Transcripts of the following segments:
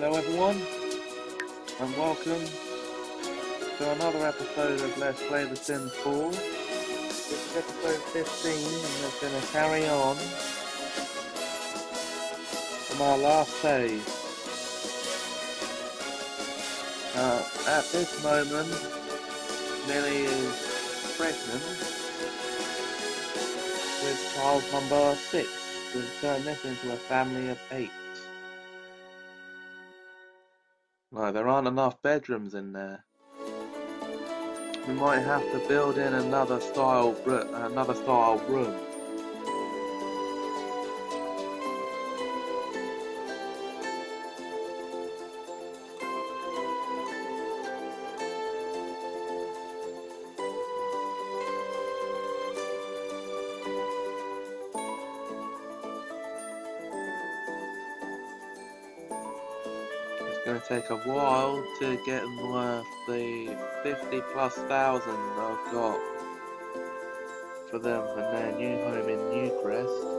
Hello everyone, and welcome to another episode of Let's Play The Sims 4. This is episode 15, and we're going to carry on from our last save. Uh, at this moment, Millie is pregnant with child number 6. We've turned this into a family of 8. No, there aren't enough bedrooms in there. We might have to build in another style, another style room. Take a while to get worth the 50 plus thousand I've got for them and their new home in Newcrest.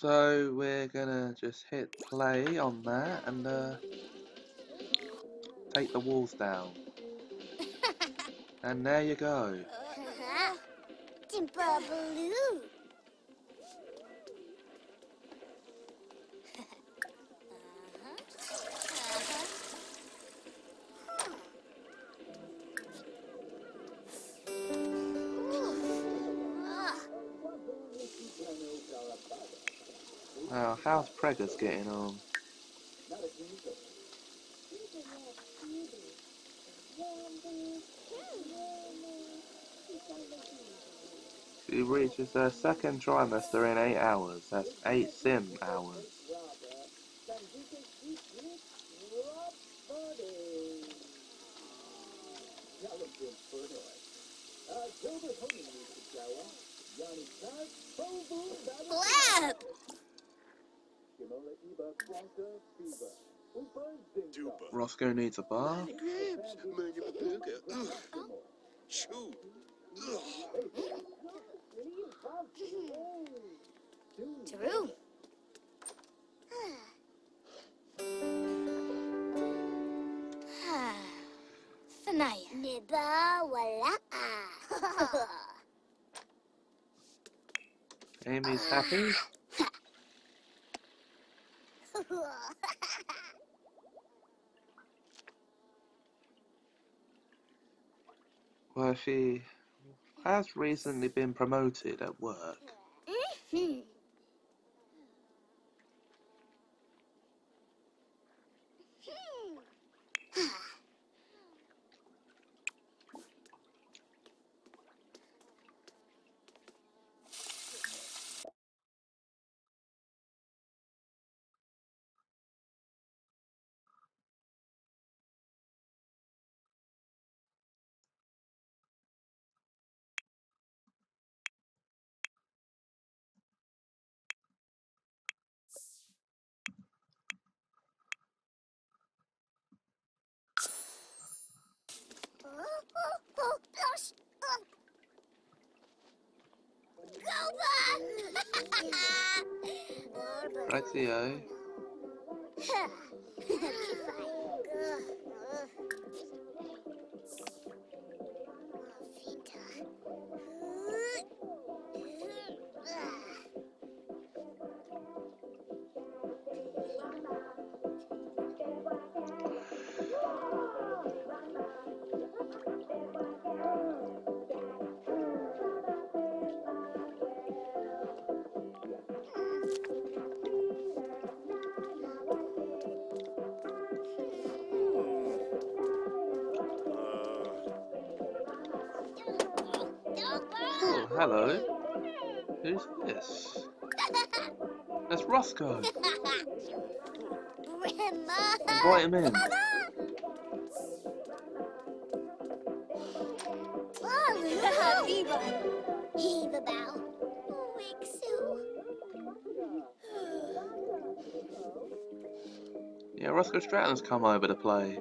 So we're gonna just hit play on that and uh, take the walls down. and there you go. Preggers getting um, on? She reaches her second trimester in 8 hours. That's 8 sim hours. Roscoe needs a bath. True. Sanaya. Niba wala. Amy's happy. Well, she has recently been promoted at work. Oh, gosh. Oh. Oh, hello. Who's this? That's Roscoe. Invite him in. Oh, Viva! Viva bow. Yeah, Roscoe Stratton's come over to play.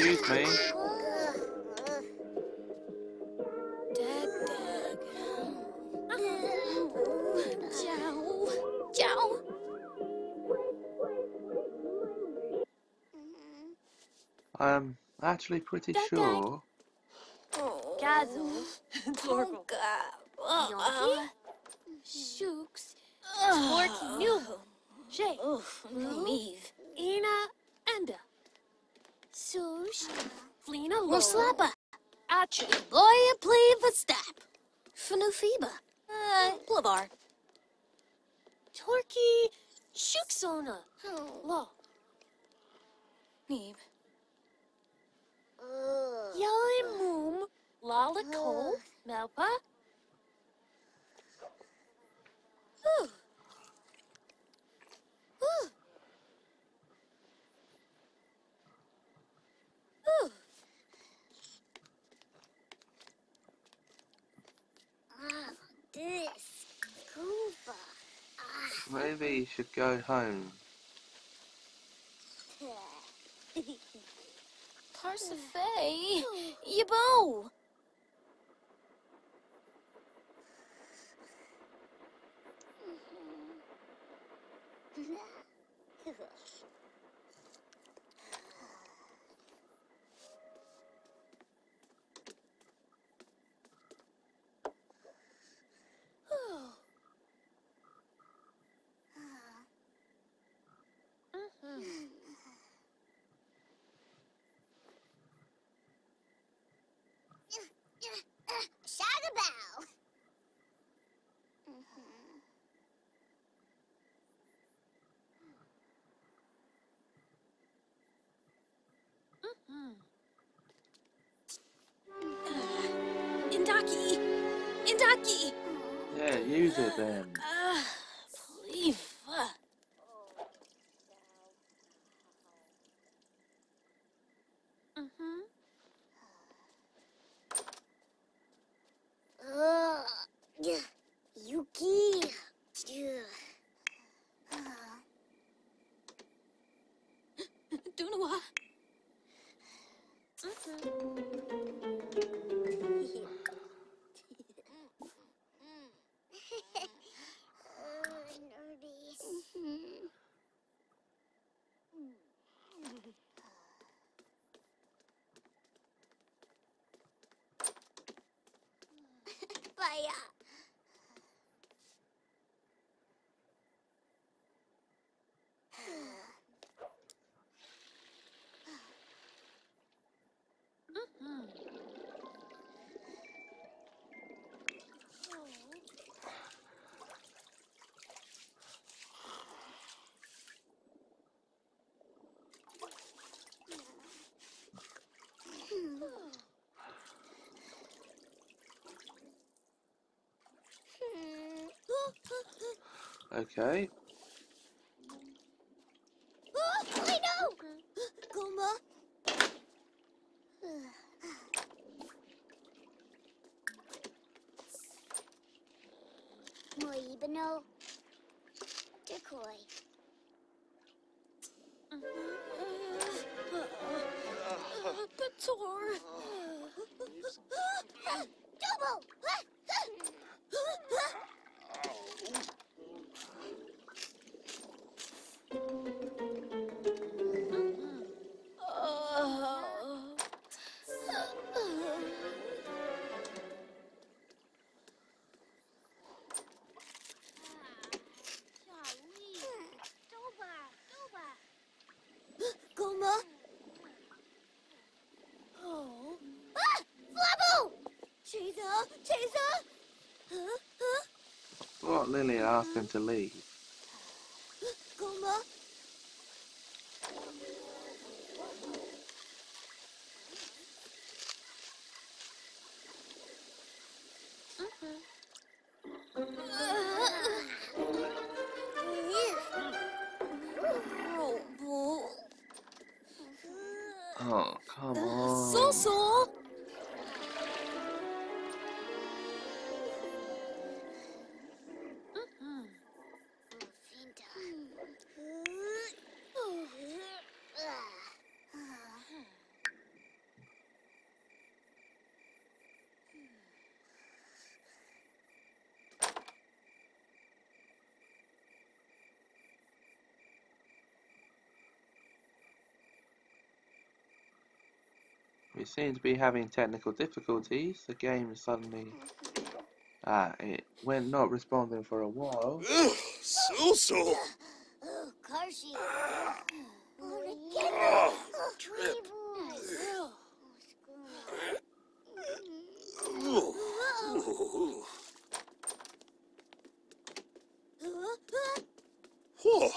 Excuse me. Dag, dag. Ciao. Ciao. I'm actually pretty Dag, dag. sure. Gazel. Torkel. Yonky? Shooks. Sporky New. Shay. Neve. Ina. Sush. Flina Lo. Moslapa. Acha. Boya pleva stap. Fanufiba. Uh, Blavar. Torky. Shooksona. Lo. Neve. Yelly Moom. Lala Cole. Melpa. Ooh. Ooh. Ooh. Ah, this. Kuva. Maybe you should go home. Parsifal. Yabo. Shagabow. Mm-hmm. Uh, Indaki. Indaki. Yeah, use it then. Uh, Okay. Oh, I know! Goma? Moibano. Decoy. Asked to leave. Oh, come on. So so. We seem to be having technical difficulties. The game is suddenly. Ah, it went not responding for a while. Ugh, so so. Oh, Karshi. Oh, again. Tribu. Ooh. Whoa.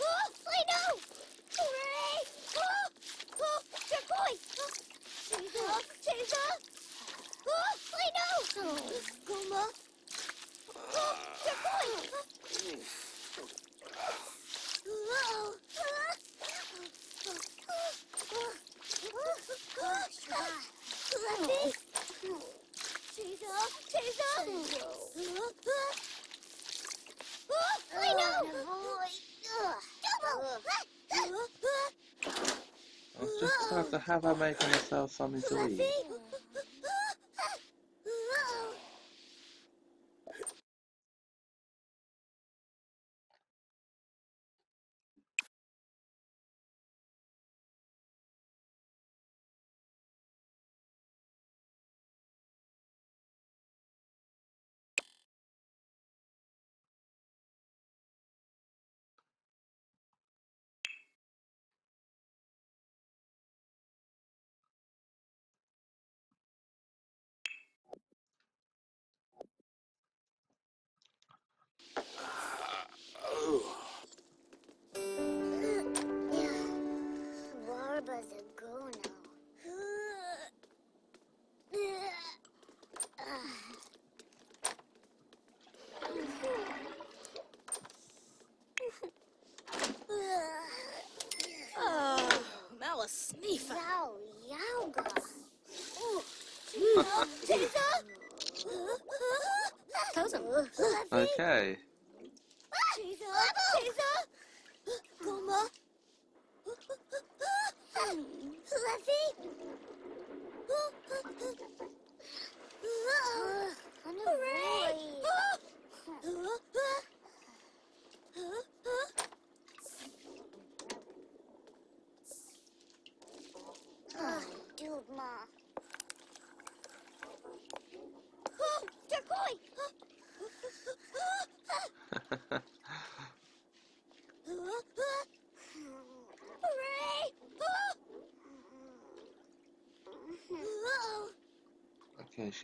Oh, I know! Hooray! Oh, oh, Turquoise! Chaser! Chaser! Oh, I know! Goma! Oh, Turquoise! Oh, Lefty! Chaser! Chaser! Oh, I know! Double! I was to have her making herself something to eat.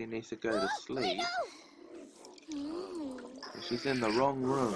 She needs to go to sleep. She's in the wrong room.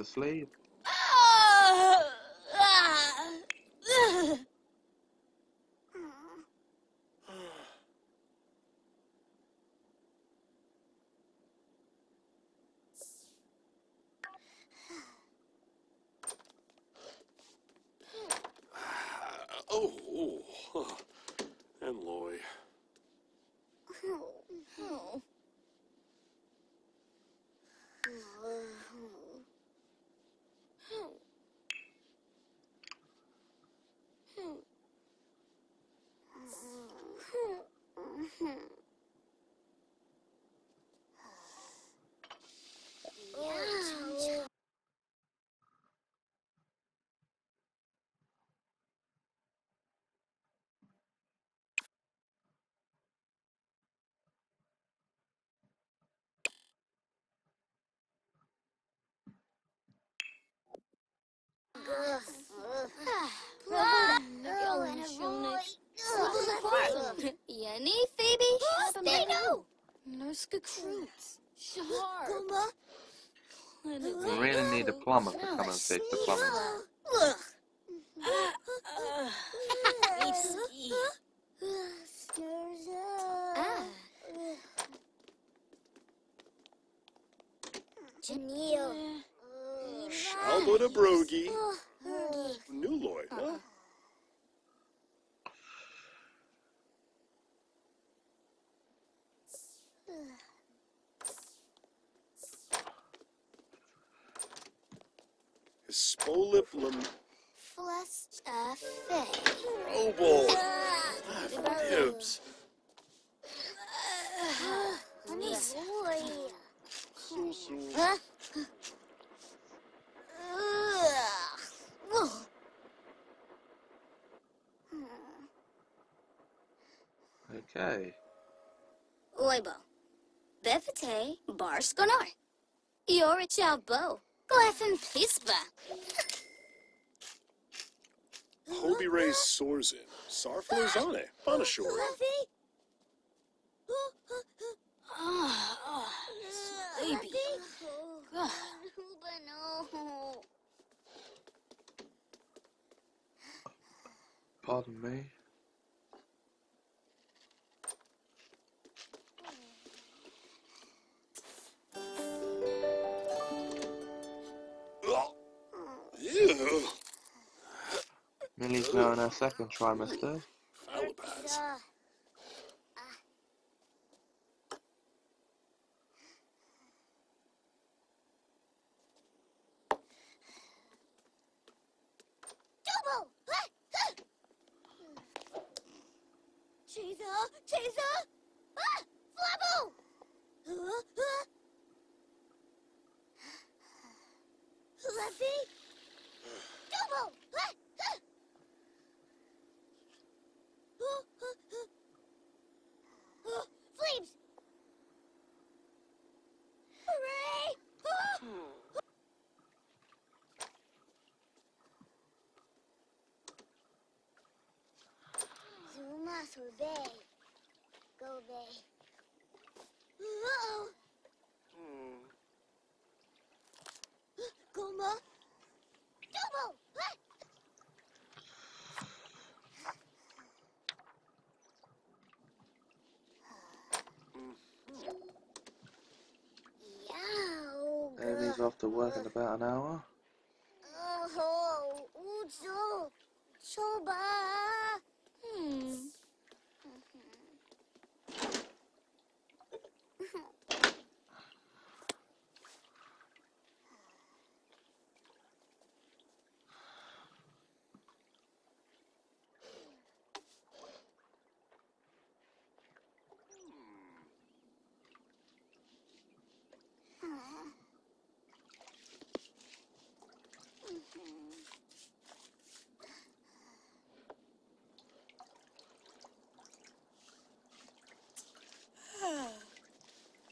To sleep. Oh, oh, huh. and Loy. Oh. Jenny, Phoebe? They know! Nurse Recruits. Sharp. Goma? We really need a plumber to come and fix the plumbing. Ugh. Ski. Ah. A brogy. New Loy, Sarflozane. Bonashore. Fluffy? Sleepy. Pardon me. Her second trimester. Alibaz. Double! Chaser! Chaser! Ah! Flabbo! Huh? Huh? Fluffy? Double! Ah, ah. Oh, oh, oh. Oh, Flames! Hooray! Oh. Zuma sorbet. Go bay. Uh-oh. Hmm. Goma. Double! Ah. Amy's Yowga. off to work in about an hour. Oh, Uzo. Choba. Hmm.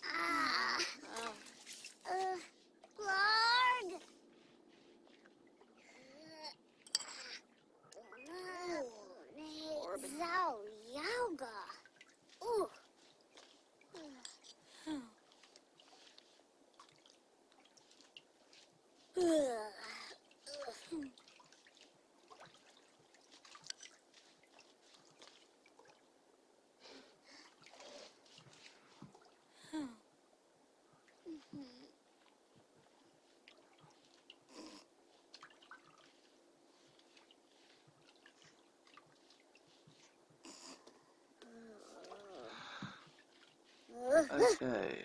Ah. Oh. Uh, Blarg. Orbit. Zao Yowga. Ooh. Okay.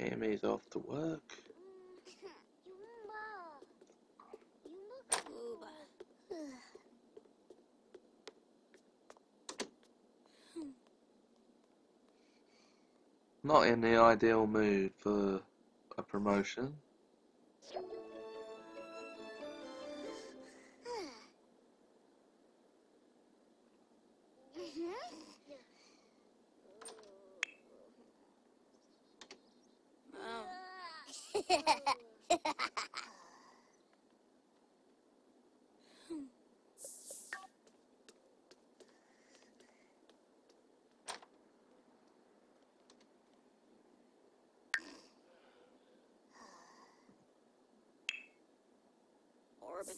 Amy's off to work. Not in the ideal mood for a promotion. Oh. Orbit.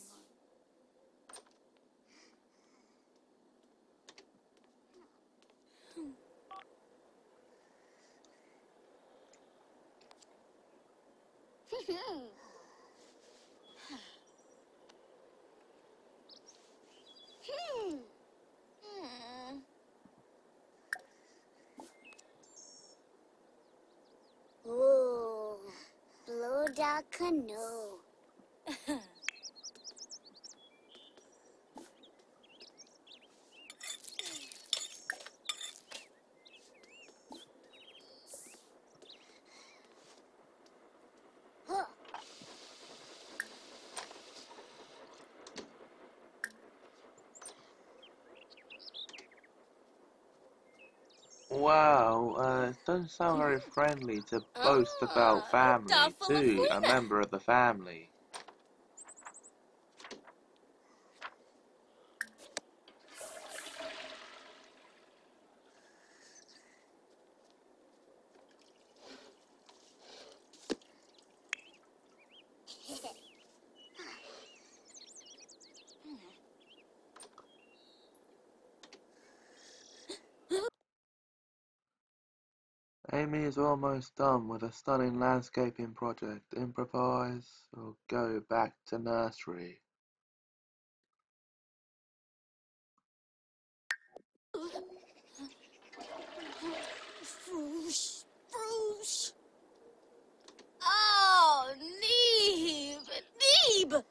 Ooh, da canoe. Huh. Wow, sound very friendly to boast about family too, a member of the family. Almost done with a stunning landscaping project. Improvise or go back to nursery. Frush, frush. Oh, Neeb, Neeb.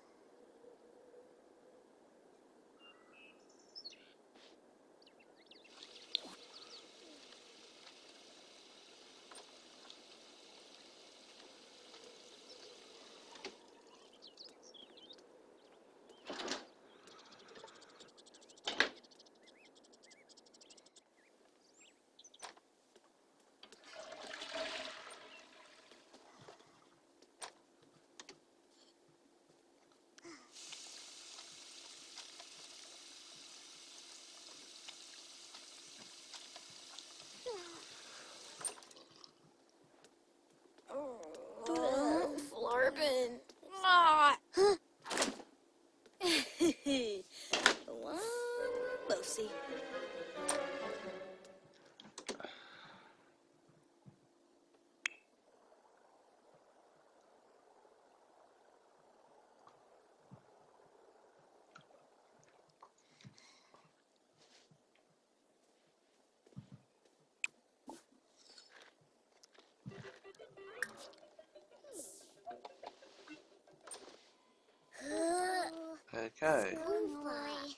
Oh, Flarbin. Ah. One Lucy. Okay. Oh boy.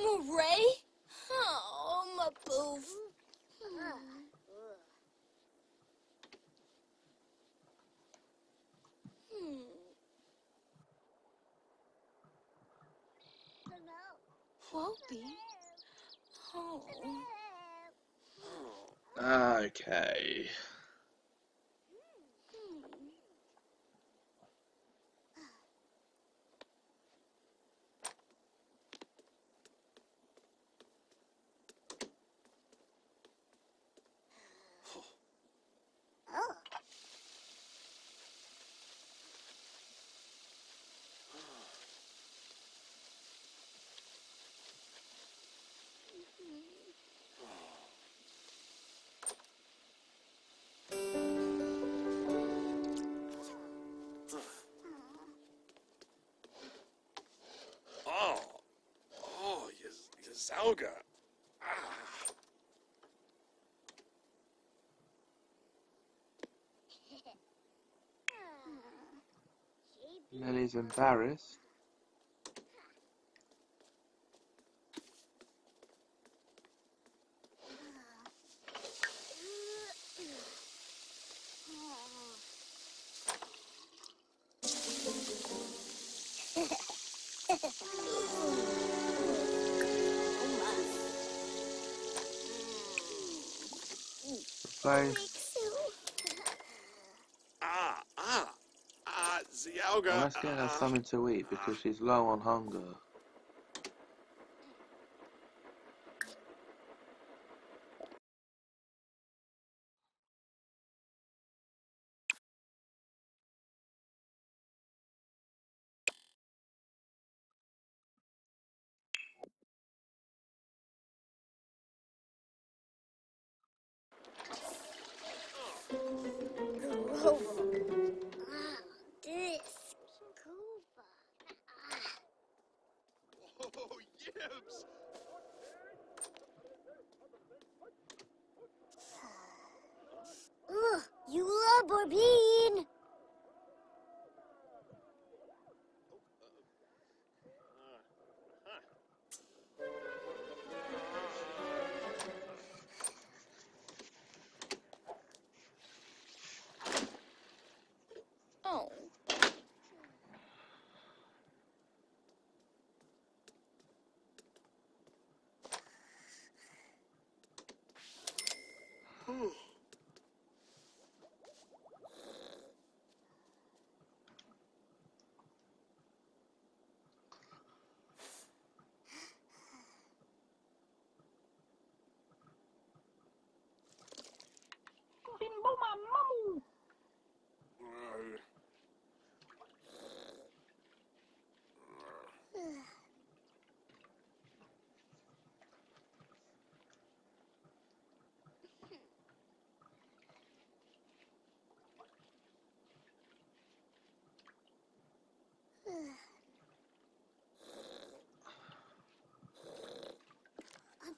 Murray? Oh, my boof. Hmm. Whoopi? Oh. Okay. Lily's embarrassed. Replace. Ah. Ah. Ah. Zialga. Well, let's get her something to eat because she's low on hunger.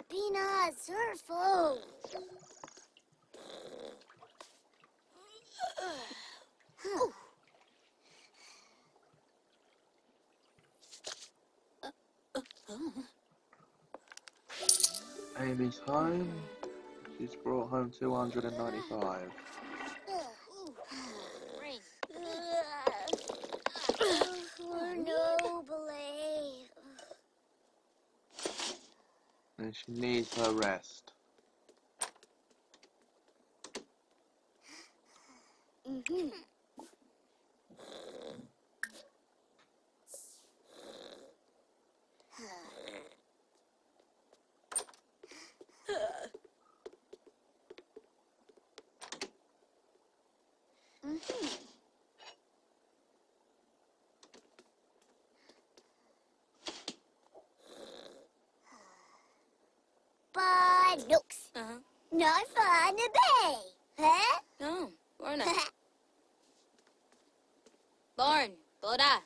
Pina, Zerfo! Amy's home. She's brought home 295. And she needs her rest. Mm-hmm. Mm-hmm. Bye, looks. Uh-huh. No fun to be. Huh? No, Lorna. Barn, Boda.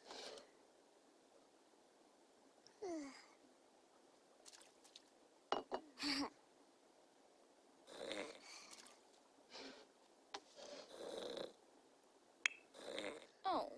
Oh.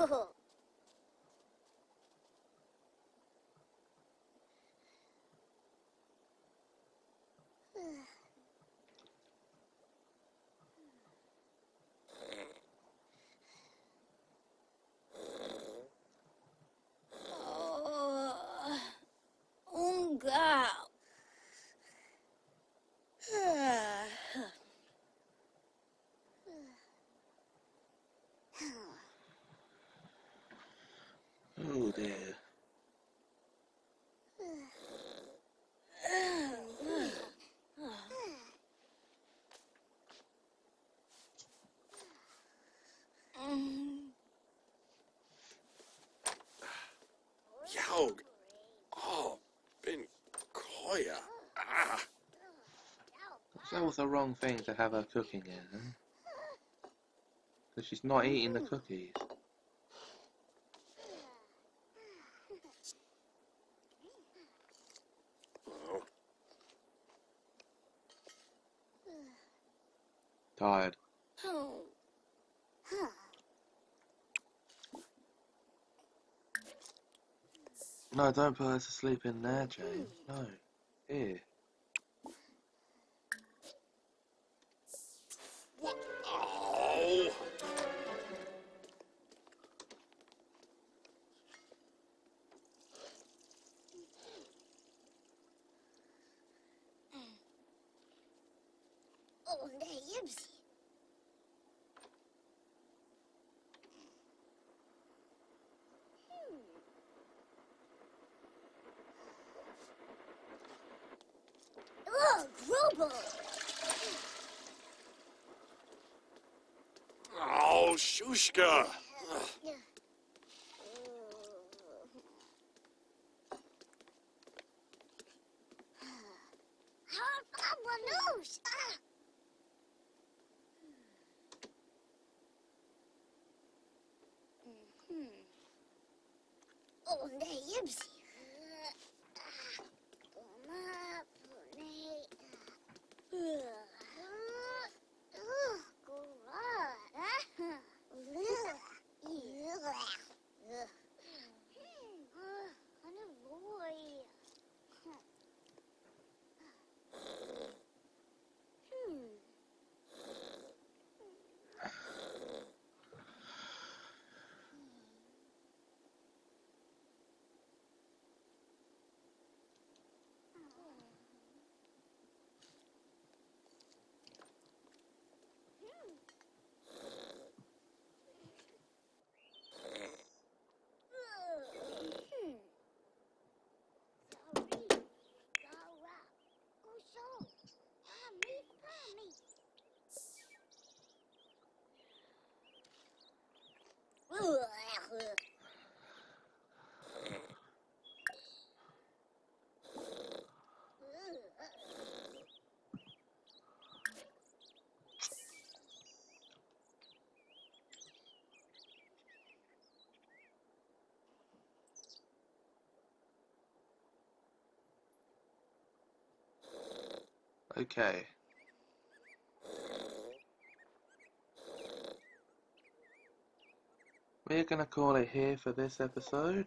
Oh. Oh. Unga. Oh dear. Mm. Yaug. Oh, Ben Koya. Ah. That was the wrong thing to have her cooking in? Because she's not eating the cookies. Oh, Tired. Oh. No, don't put her to sleep in there, James. No. Here. what? Oh. Oh, there Yibsy. Oh, Grubble! Oh, Shushka. Yeah. Vamonos! Ah! Hmm. Oh, there Yibsy. Toma, ponei. Oh, boy. Hmm. Okay. We're gonna call it here for this episode.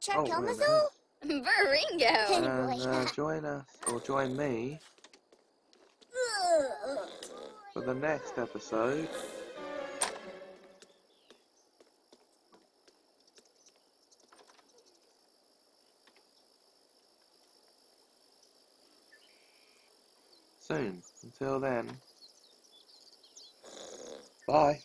Chuck Oh, wait a minute. Elmazel? Baringo. And uh, join us, or join me, for the next episode. Soon. Until then. Bye.